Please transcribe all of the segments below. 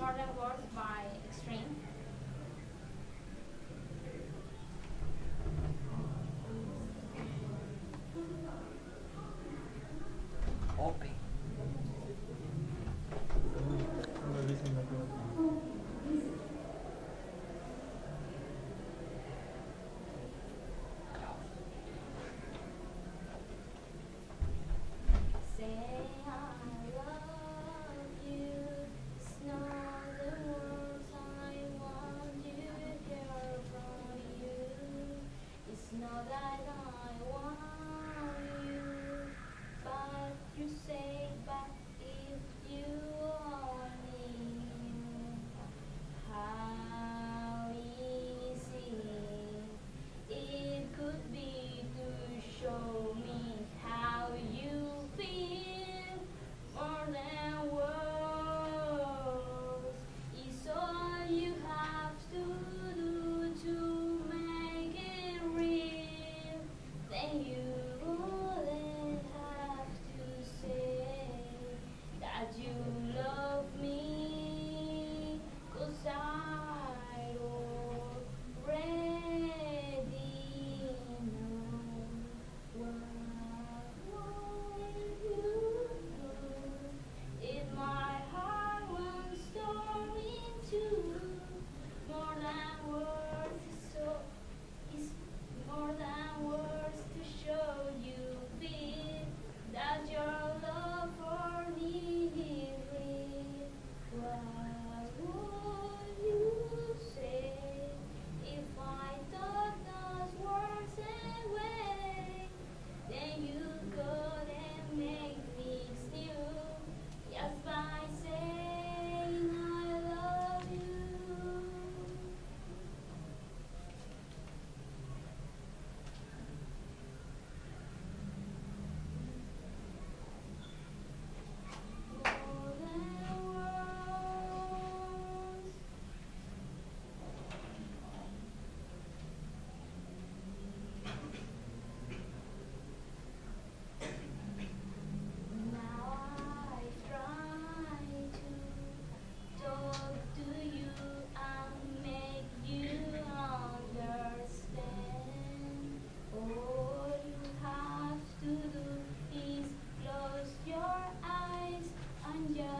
Marlon Ward. that I want you, but you say, but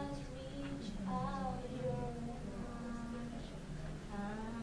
Just reach out your arms.